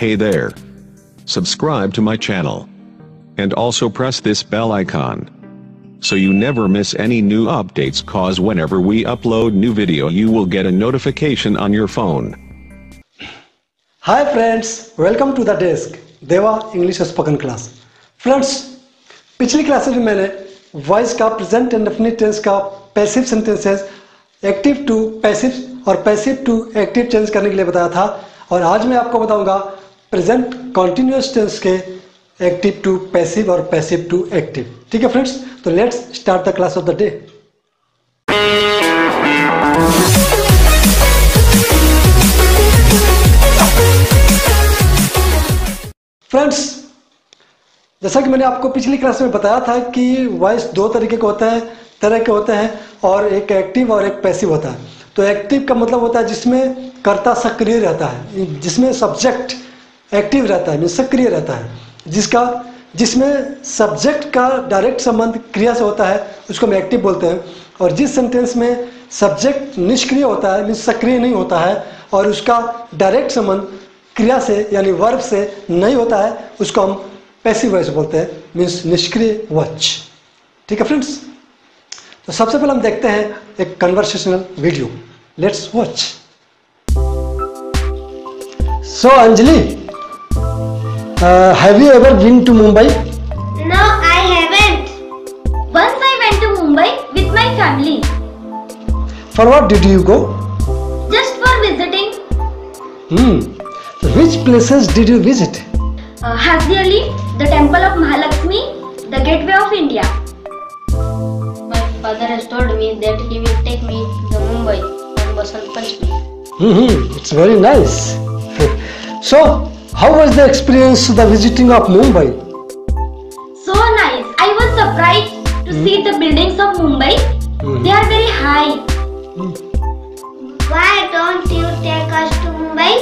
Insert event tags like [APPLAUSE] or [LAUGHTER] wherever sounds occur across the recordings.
Hey there. Subscribe to my channel. And also press this bell icon. So you never miss any new updates cause whenever we upload new video you will get a notification on your phone. Hi friends welcome to the desk Deva English spoken class friends पिछली classes में मैंने voice का present and definite tense का passive sentences active to passive और passive to active change करने के लिए बताया था और आज मैं आपको बताऊंगा प्रेजेंट कॉन्टिन्यूस टेंस के एक्टिव टू पैसिव और पैसिव टू एक्टिव। ठीक है फ्रेंड्स? तो let's start the class of the day friends, जैसा कि मैंने आपको पिछली क्लास में बताया था कि वॉइस दो तरीके के होते हैं, तरह के होते हैं और एक एक्टिव और एक पैसिव होता है। तो एक्टिव का मतलब होता है जिसमें कर्ता सक्रिय रहता है, जिसमें सब्जेक्ट एक्टिव रहता है सक्रिय रहता है। जिसका, जिसमें सब्जेक्ट का डायरेक्ट संबंध क्रिया से होता है, उसको हम एक्टिव बोलते हैं। और जिस सेंटेंस में सब्जेक्ट निष्क्रिय होता है मीन सक्रिय नहीं होता है, और उसका डायरेक्ट संबंध क्रिया से, यानी वर्ब से नहीं होता है, उसको हम पैसिव वॉइस बोलते हैं मीन्स निष्क्रिय वॉच ठीक है फ्रेंड्स तो सबसे पहले हम देखते हैं एक conversational video let's watch so Anjali Uh, have you ever been to Mumbai? No, I haven't. Once I went to Mumbai with my family. For what did you go? Just for visiting. Hmm. Which places did you visit? Uh, the temple of Mahalakshmi, the gateway of India. My father has told me that he will take me to Mumbai on Basant Panchami. Hmm, hmm. It's very nice. [LAUGHS] so, how was the experience the visiting of Mumbai? So nice. I was surprised to see the buildings of Mumbai. They are very high. Why don't you take us to Mumbai?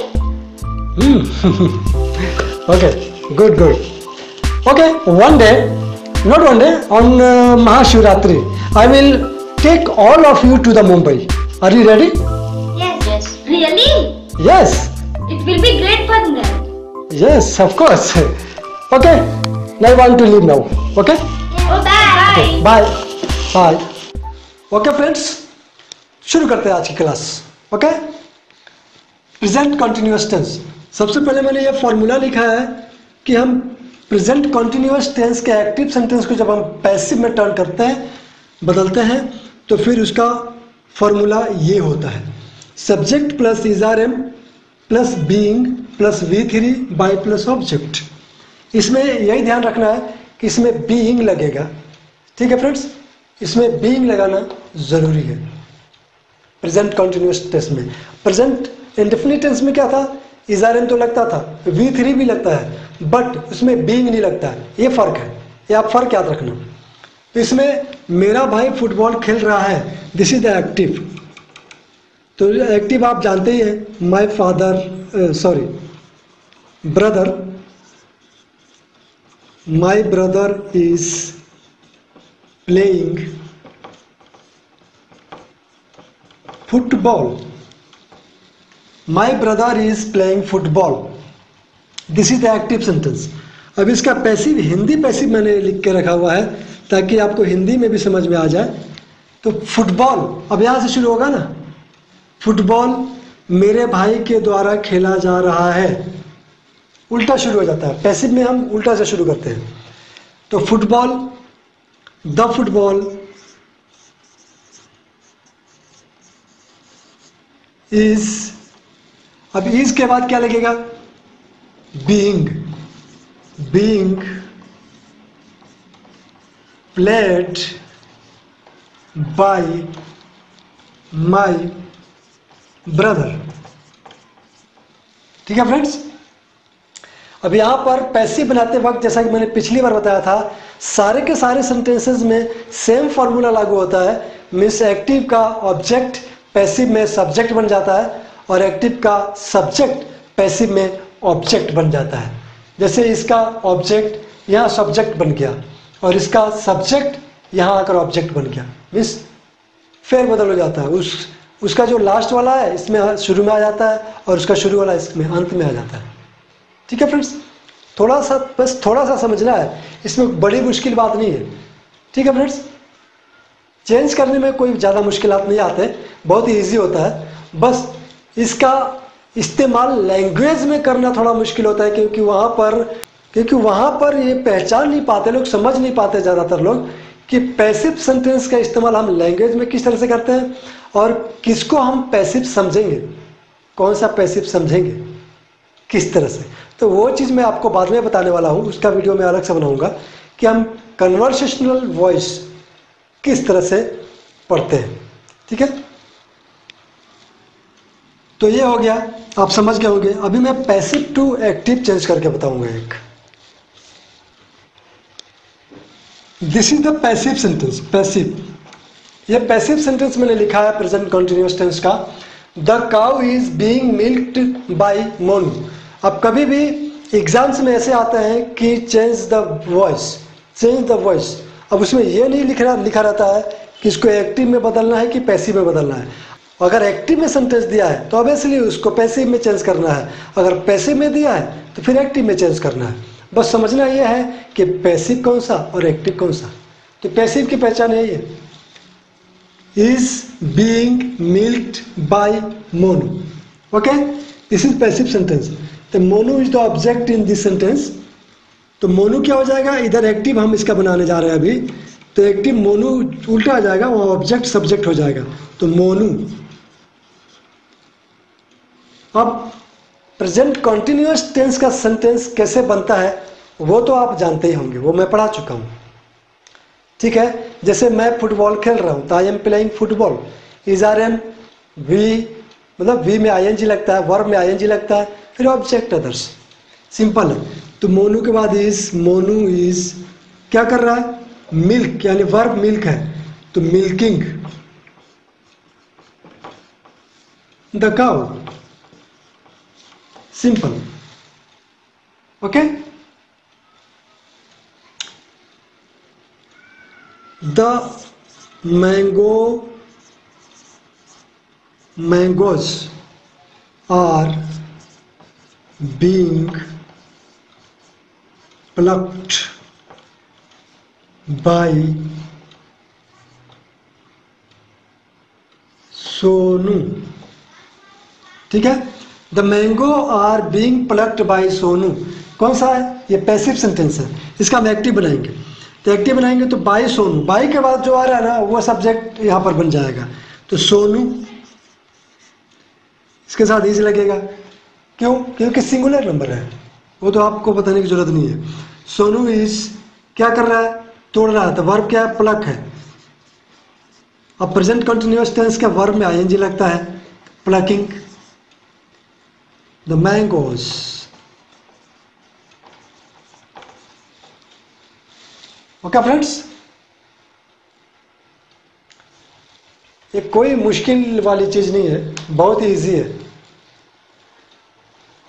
Hmm. [LAUGHS] okay, good, good. Okay, one day, not one day, on uh, Mahashivratri, I will take all of you to the Mumbai. Are you ready? Yes. Yes. Really? Yes. It will be great fun then. Yes, of course. Okay, now I want to leave now. Okay? Oh, bye. Bye bye okay friends शुरू करते हैं आज की class okay present continuous tense सबसे पहले मैंने ये formula लिखा है कि हम प्रेजेंट कॉन्टिन्यूस टेंस के एक्टिव सेंटेंस को जब हम पैसिव में टर्न करते हैं बदलते हैं तो फिर उसका फॉर्मूला ये होता है subject plus is are am plus being plus V three by plus object इसमें यही ध्यान रखना है कि इसमें बीइंग लगेगा। ठीक है फ्रेंड्स इसमें बीइंग लगाना ज़रूरी है। प्रेजेंट कॉन्टिन्यूस टेंस में। प्रेजेंट इंडेफिनिट टेंस में क्या था? इजारन तो लगता था वी थ्री भी लगता है बट उसमें बीइंग नहीं लगता। है ये फ़र्क है। ये आप फ़र्क याद रखना। इसमें मेरा भाई फुटबॉल खेल रहा है। दिस इज़ द एक्टिव तो एक्टिव आप जानते ही हैं। My father sorry brother my brother is playing football my brother is playing football this is the active sentence अब इसका पैसिव हिंदी पैसिव मैंने लिख के रखा हुआ है ताकि आपको हिंदी में भी समझ में आ जाए। तो फुटबॉल अब यहाँ से शुरू होगा ना? फुटबॉल मेरे भाई के द्वारा खेला जा रहा है। उल्टा शुरू हो जाता है। पैसिव में हम उल्टा से शुरू करते हैं। तो फुटबॉल, द फुटबॉल, इज़, अब इज़ के बाद क्या लगेगा? Being being played by my brother ठीक है फ्रेंड्स अब यहाँ पर पैसिव बनाते वक्त, जैसा कि मैंने पिछली बार बताया था, सारे के सारे सेंटेंसेस में सेम फॉर्मूला लागू होता है। मीन्स एक्टिव का ऑब्जेक्ट पैसिव में सब्जेक्ट बन जाता है और एक्टिव का सब्जेक्ट पैसिव में ऑब्जेक्ट बन जाता है। जैसे इसका ऑब्जेक्ट यहाँ सब्जेक्ट बन गया और इसका सब्जेक्ट यहाँ आकर ऑब्जेक्ट बन गया। मिस फेर बदल हो जाता है। उस उसका जो लास्ट वाला है, इसमें शुरू में आ जाता है और उसका शुरू वाला इसमें, अंत में आ जाता है। ठीक है फ्रेंड्स थोड़ा सा, बस थोड़ा सा समझना है। इसमें बड़ी मुश्किल बात नहीं है। ठीक है फ्रेंड्स चेंज करने में कोई ज़्यादा मुश्किल नहीं आते। बहुत ही ईजी होता है। बस इसका इस्तेमाल लैंग्वेज में करना थोड़ा मुश्किल होता है, क्योंकि वहाँ पर, क्योंकि वहाँ पर ये पहचान नहीं पाते लोग, समझ नहीं पाते ज़्यादातर लोग। कि पैसिव सेंटेंस का इस्तेमाल हम लैंग्वेज में किस तरह से करते हैं और किसको हम पैसिव समझेंगे? कौन सा पैसिव समझेंगे? किस तरह से? तो वो चीज़ मैं आपको बाद में बताने वाला हूँ। उसका वीडियो मैं अलग से बनाऊँगा कि हम कन्वर्सेशनल वॉइस किस तरह से पढ़ते हैं। ठीक है? तो ये हो गया। आप समझ गए होंगे। अभी मैं पैसिव टू एक्टिव चेंज करके बताऊँगा एक। This is the passive sentence passive ये पैसिव सेंटेंस मैंने लिखा है प्रेजेंट कंटिन्यूस टेंस का। The cow is being milked by Monu अब कभी भी एग्ज़ाम्स में ऐसे आते हैं कि change the voice change the voice अब उसमें ये नहीं लिख रहा, लिखा रहता है कि इसको एक्टिव में बदलना है कि पैसिव में बदलना है। अगर एक्टिव में सेंटेंस दिया है तो ऑब्वियसली उसको पैसिव में चेंज करना है। अगर पैसिव में दिया है तो फिर एक्टिव में चेंज करना है। बस समझना यह है कि पैसिव कौन सा और एक्टिव कौन सा। तो पैसिव की पहचान है ये। Is being milked by Monu okay this is passive sentence तो Monu is the object in this sentence तो मोनू क्या हो जाएगा? इधर एक्टिव हम इसका बनाने जा रहे हैं अभी। तो एक्टिव मोनू उल्टा आ जाएगा वो ऑब्जेक्ट सब्जेक्ट हो जाएगा। तो मोनू अब प्रेजेंट कॉन्टिन्यूस टेंस का सेंटेंस कैसे बनता है, वो तो आप जानते ही होंगे, वो मैं पढ़ा चुका हूँ। ठीक है? जैसे मैं फुटबॉल खेल रहा हूँ तो I am playing football is are am V मतलब वी में आई एन लगता है वर्ब में आई एन लगता है, फिर ऑब्जेक्ट अदर्स सिंपल है। तो मोनू के बाद इज़ मोनू इज़ क्या कर रहा है? मिल्क यानी वर्ब मिल्क है। तो milking the cow simple okay the mango mangoes are being plucked by Sonu ठीक है the mango are being plucked by Sonu कौन सा है? ये पैसिव सेंटेंस है। इसका हम एक्टिव बनाएँगे। तो एक्टिव बनाएँगे तो बाई सोनू बाई के बाद जो आ रहा है ना, वो सब्जेक्ट यहाँ पर बन जाएगा। तो सोनू इसके साथ इज़ लगेगा। क्यों? क्योंकि सिंगुलर नंबर है। वो तो आपको बताने की ज़रूरत नहीं है। सोनू इज़ क्या कर रहा है? तोड़ रहा है। तो वर्ब क्या है? प्लक है। अब प्रेजेंट कंटिन्यूस टेंस के वर्ब में आई लगता है। Plucking the mangoes. Okay friends ये कोई मुश्किल वाली चीज़ नहीं है, बहुत ही ईजी है।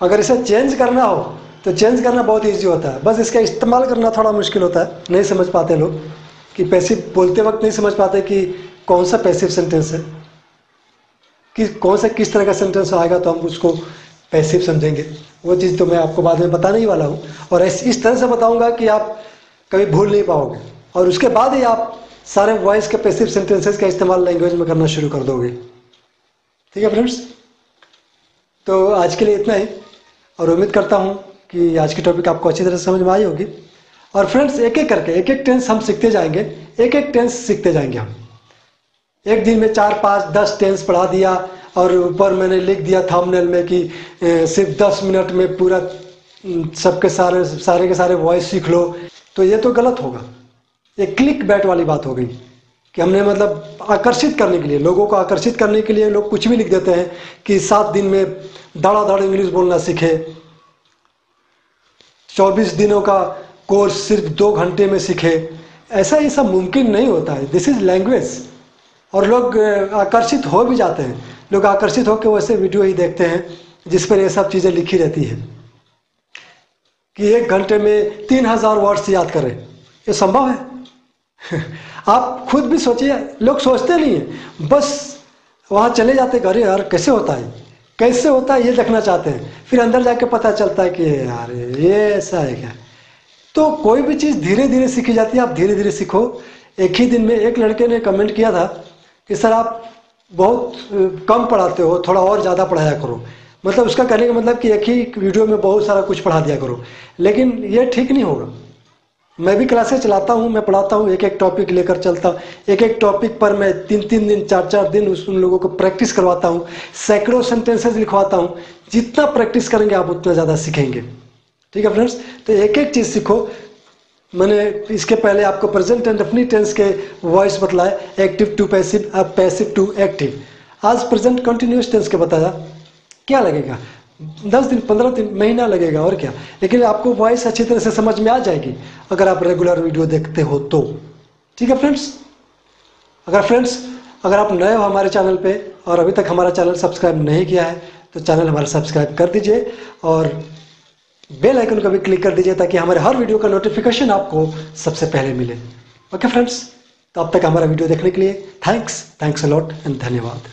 अगर इसे चेंज करना हो तो चेंज करना बहुत ईजी होता है। बस इसका इस्तेमाल करना थोड़ा मुश्किल होता है। नहीं समझ पाते लोग कि पैसिव बोलते वक्त नहीं समझ पाते कि कौन सा पैसिव सेंटेंस है। कि कौन सा किस तरह का सेंटेंस आएगा तो हम उसको पैसिव समझेंगे। वो चीज़ तो मैं आपको बाद में बताने ही वाला हूँ। और ऐसे, इस तरह से बताऊँगा कि आप कभी भूल नहीं पाओगे। और उसके बाद ही आप सारे वॉइस के पैसिव सेंटेंसेस का इस्तेमाल लैंग्वेज में करना शुरू कर दोगे। ठीक है फ्रेंड्स तो आज के लिए इतना ही। और उम्मीद करता हूँ कि आज की टॉपिक आपको अच्छी तरह से समझ में आई होगी। और फ्रेंड्स एक एक करके एक एक टेंस हम सीखते जाएँगे। एक एक टेंस सीखते जाएँगे हम। एक दिन में चार, पाँच, दस टेंस पढ़ा दिया। और ऊपर मैंने लिख दिया थंबनेल में कि सिर्फ़ दस मिनट में पूरा सबके सारे सारे के सारे वॉइस सीख लो। तो ये तो गलत होगा। ये क्लिक बैट वाली बात हो गई कि हमने मतलब आकर्षित करने के लिए, लोगों को आकर्षित करने के लिए लोग कुछ भी लिख देते हैं कि सात दिन में दड़ इंग्लिश बोलना सीखे। चौबीस दिनों का कोर्स सिर्फ़ दो घंटे में सीखे। ऐसा ये सब मुमकिन नहीं होता है। दिस इज़ लैंग्वेज और लोग आकर्षित हो भी जाते हैं। लोग आकर्षित होकर वैसे वीडियो ही देखते हैं, जिस पर ये सब चीज़ें लिखी रहती है। कि एक घंटे में तीन हज़ार वर्ड्स याद करें। ये संभव है? [LAUGHS] आप खुद भी सोचिए, लोग सोचते नहीं हैं। बस वहाँ चले जाते घर यार, कैसे होता है? कैसे होता है, ये देखना चाहते हैं। फिर अंदर जाके पता चलता है कि यार, ये ऐसा है क्या? तो कोई भी चीज़ धीरे धीरे सीखी जाती है। आप धीरे धीरे सीखो। एक ही दिन में एक लड़के ने कमेंट किया था कि, सर, आप बहुत कम पढ़ाते हो, थोड़ा और ज़्यादा पढ़ाया करो। मतलब उसका कहने का मतलब कि एक ही वीडियो में बहुत सारा कुछ पढ़ा दिया करो। लेकिन ये ठीक नहीं होगा। मैं भी क्लासेस चलाता हूँ, मैं पढ़ाता हूँ एक एक टॉपिक लेकर चलता हूँ। एक एक टॉपिक पर मैं तीन तीन दिन चार चार दिन उस, उन लोगों को प्रैक्टिस करवाता हूँ। सैकड़ों सेंटेंसेस लिखवाता हूँ। जितना प्रैक्टिस करेंगे आप, उतना ज़्यादा सीखेंगे। ठीक है फ्रेंड्स तो एक एक चीज़ सीखो। मैंने इसके पहले आपको प्रेजेंट एंड अपनी टेंस के वॉइस बतलाए एक्टिव टू पैसिव अब पैसिव टू एक्टिव आज प्रेजेंट कंटिन्यूस टेंस के बताया, क्या लगेगा? दस दिन, पंद्रह दिन, महीना लगेगा और क्या? लेकिन आपको वॉइस अच्छी तरह से समझ में आ जाएगी, अगर आप रेगुलर वीडियो देखते हो तो। ठीक है फ्रेंड्स अगर फ्रेंड्स अगर आप नए हो हमारे चैनल पे, और अभी तक हमारा चैनल सब्सक्राइब नहीं किया है तो चैनल हमारा सब्सक्राइब कर दीजिए, और बेल आइकन को भी क्लिक कर दीजिए ताकि हमारे हर वीडियो का नोटिफिकेशन आपको सबसे पहले मिले। ओके फ्रेंड्स तो अब तक हमारा वीडियो देखने के लिए थैंक्स थैंक्स अलॉट एंड धन्यवाद।